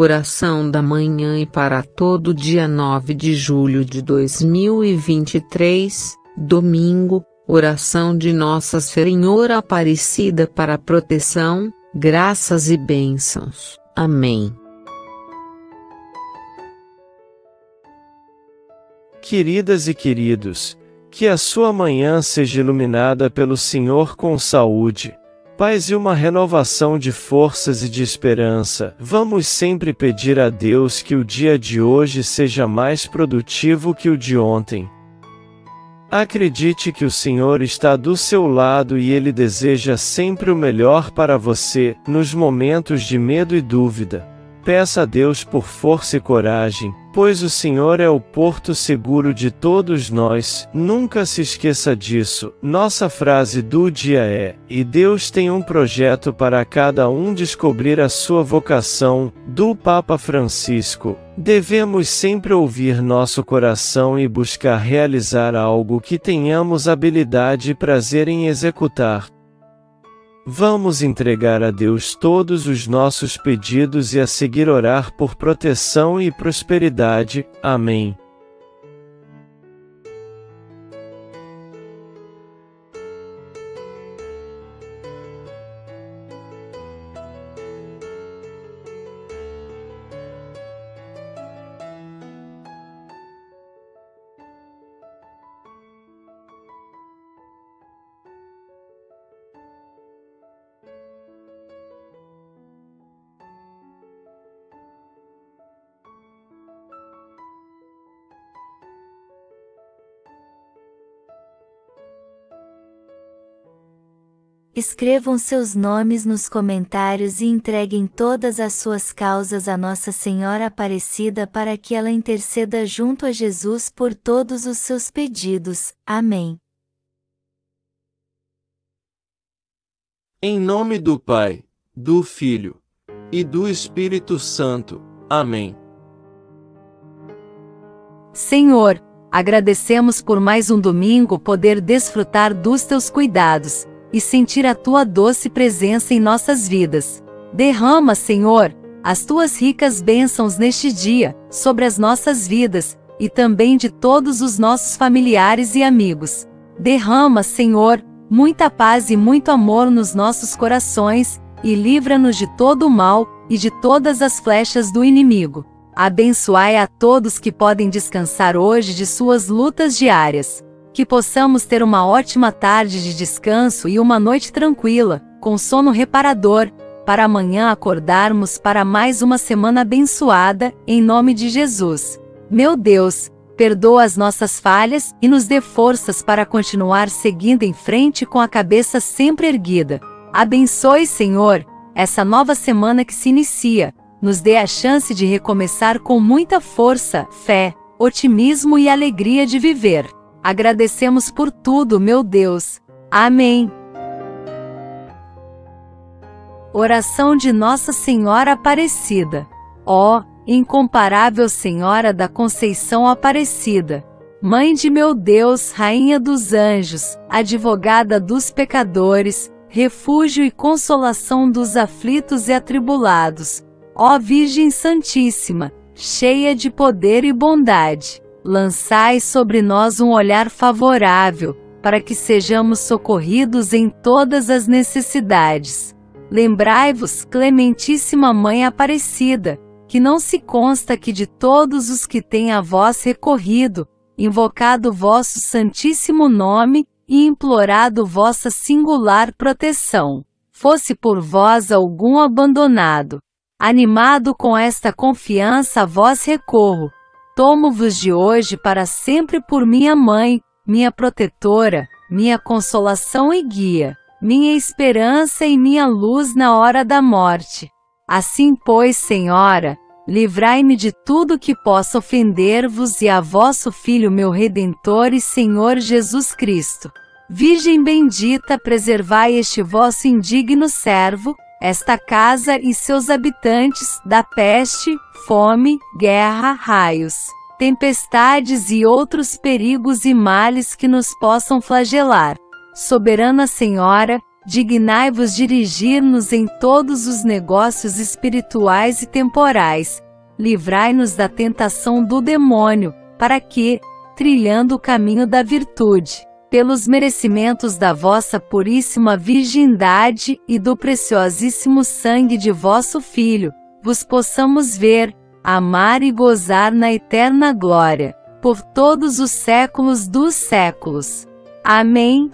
Oração da manhã e para todo dia 9 de julho de 2023, domingo, oração de Nossa Senhora Aparecida para proteção, graças e bênçãos. Amém. Queridas e queridos, que a sua manhã seja iluminada pelo Senhor com saúde paz e uma renovação de forças e de esperança, vamos sempre pedir a Deus que o dia de hoje seja mais produtivo que o de ontem. Acredite que o Senhor está do seu lado e Ele deseja sempre o melhor para você, nos momentos de medo e dúvida. Peça a Deus por força e coragem, pois o Senhor é o porto seguro de todos nós. Nunca se esqueça disso. Nossa frase do dia é: E Deus tem um projeto para cada um descobrir a sua vocação. Do Papa Francisco. Devemos sempre ouvir nosso coração e buscar realizar algo que tenhamos habilidade e prazer em executar. Vamos entregar a Deus todos os nossos pedidos e a seguir orar por proteção e prosperidade. Amém. Escrevam seus nomes nos comentários e entreguem todas as suas causas a Nossa Senhora Aparecida para que ela interceda junto a Jesus por todos os seus pedidos. Amém. Em nome do Pai, do Filho e do Espírito Santo. Amém. Senhor, agradecemos por mais um domingo poder desfrutar dos teus cuidados e sentir a tua doce presença em nossas vidas. Derrama, Senhor, as tuas ricas bênçãos neste dia, sobre as nossas vidas, e também de todos os nossos familiares e amigos. Derrama, Senhor, muita paz e muito amor nos nossos corações, e livra-nos de todo o mal e de todas as flechas do inimigo. Abençoai a todos que podem descansar hoje de suas lutas diárias que possamos ter uma ótima tarde de descanso e uma noite tranquila, com sono reparador, para amanhã acordarmos para mais uma semana abençoada, em nome de Jesus. Meu Deus, perdoa as nossas falhas e nos dê forças para continuar seguindo em frente com a cabeça sempre erguida. Abençoe, Senhor, essa nova semana que se inicia. Nos dê a chance de recomeçar com muita força, fé, otimismo e alegria de viver. Agradecemos por tudo, meu Deus. Amém. Oração de Nossa Senhora Aparecida. Ó, incomparável Senhora da Conceição Aparecida, Mãe de meu Deus, Rainha dos Anjos, Advogada dos pecadores, refúgio e consolação dos aflitos e atribulados. Ó Virgem Santíssima, cheia de poder e bondade lançai sobre nós um olhar favorável, para que sejamos socorridos em todas as necessidades. Lembrai-vos, Clementíssima Mãe Aparecida, que não se consta que de todos os que têm a vós recorrido, invocado vosso santíssimo nome e implorado vossa singular proteção, fosse por vós algum abandonado. Animado com esta confiança a vós recorro, Tomo-vos de hoje para sempre por minha mãe, minha protetora, minha consolação e guia, minha esperança e minha luz na hora da morte. Assim, pois, Senhora, livrai-me de tudo que possa ofender-vos e a vosso Filho, meu Redentor e Senhor Jesus Cristo. Virgem bendita, preservai este vosso indigno servo, esta casa e seus habitantes, da peste, fome, guerra, raios, tempestades e outros perigos e males que nos possam flagelar. Soberana Senhora, dignai-vos dirigir-nos em todos os negócios espirituais e temporais. Livrai-nos da tentação do demônio, para que, trilhando o caminho da virtude, pelos merecimentos da vossa puríssima virgindade e do preciosíssimo sangue de vosso Filho, vos possamos ver, amar e gozar na eterna glória, por todos os séculos dos séculos. Amém.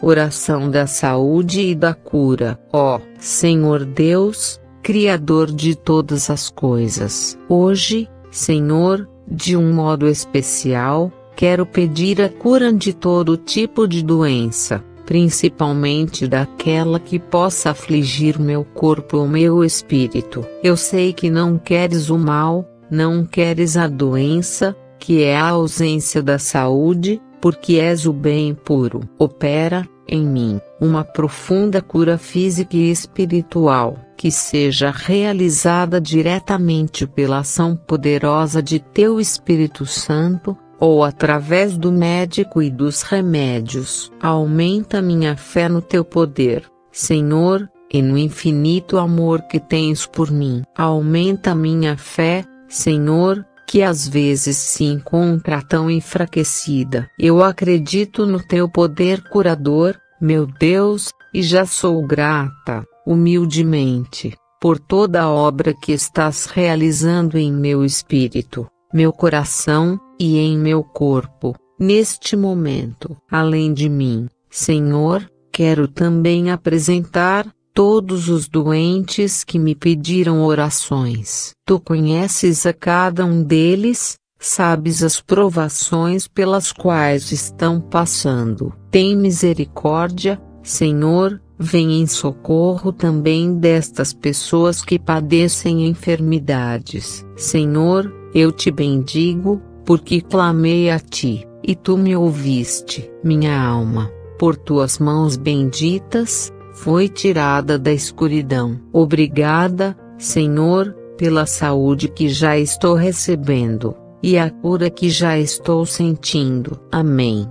Oração da saúde e da cura. Ó Senhor Deus, Criador de todas as coisas, hoje, Senhor, de um modo especial, quero pedir a cura de todo tipo de doença, principalmente daquela que possa afligir meu corpo ou meu espírito. Eu sei que não queres o mal, não queres a doença, que é a ausência da saúde, porque és o bem puro. Opera, em mim, uma profunda cura física e espiritual, que seja realizada diretamente pela ação poderosa de Teu Espírito Santo, ou através do médico e dos remédios. Aumenta minha fé no teu poder, Senhor, e no infinito amor que tens por mim. Aumenta minha fé, Senhor, que às vezes se encontra tão enfraquecida. Eu acredito no teu poder curador, meu Deus, e já sou grata, humildemente, por toda a obra que estás realizando em meu espírito, meu coração, e em meu corpo, neste momento. Além de mim, Senhor, quero também apresentar todos os doentes que me pediram orações. Tu conheces a cada um deles, sabes as provações pelas quais estão passando. Tem misericórdia, Senhor, vem em socorro também destas pessoas que padecem enfermidades. Senhor, eu te bendigo, porque clamei a ti, e tu me ouviste. Minha alma, por tuas mãos benditas, foi tirada da escuridão. Obrigada, Senhor, pela saúde que já estou recebendo, e a cura que já estou sentindo. Amém.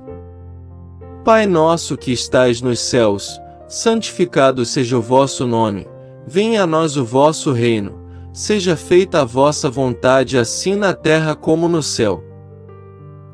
Pai nosso que estais nos céus, santificado seja o vosso nome. Venha a nós o vosso reino. Seja feita a vossa vontade assim na terra como no céu.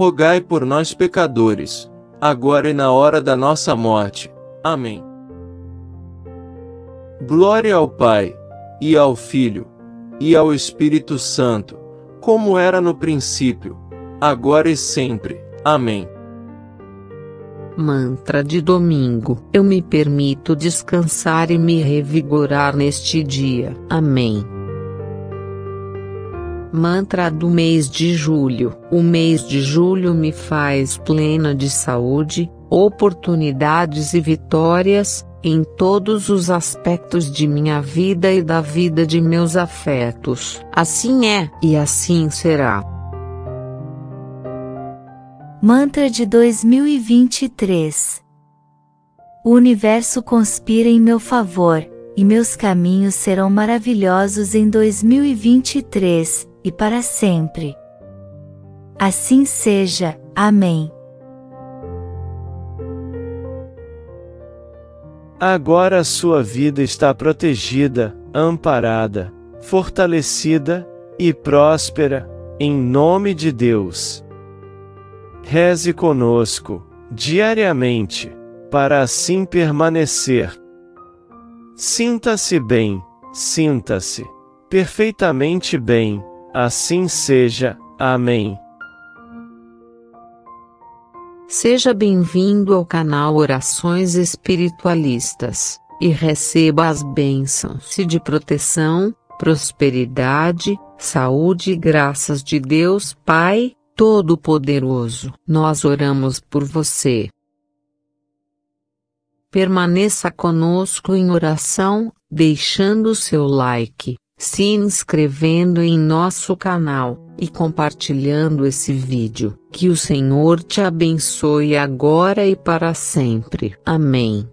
rogai por nós pecadores, agora e na hora da nossa morte. Amém. Glória ao Pai, e ao Filho, e ao Espírito Santo, como era no princípio, agora e sempre. Amém. Mantra de domingo. Eu me permito descansar e me revigorar neste dia. Amém. Mantra do mês de julho. O mês de julho me faz plena de saúde, oportunidades e vitórias, em todos os aspectos de minha vida e da vida de meus afetos. Assim é, e assim será. Mantra de 2023 O universo conspira em meu favor, e meus caminhos serão maravilhosos em 2023 e para sempre. Assim seja. Amém. Agora a sua vida está protegida, amparada, fortalecida e próspera, em nome de Deus. Reze conosco, diariamente, para assim permanecer. Sinta-se bem, sinta-se perfeitamente bem Assim seja. Amém. Seja bem-vindo ao canal Orações Espiritualistas e receba as bênçãos de proteção, prosperidade, saúde e graças de Deus Pai Todo-Poderoso. Nós oramos por você. Permaneça conosco em oração, deixando seu like, se inscrevendo em nosso canal e compartilhando esse vídeo. Que o Senhor te abençoe agora e para sempre. Amém.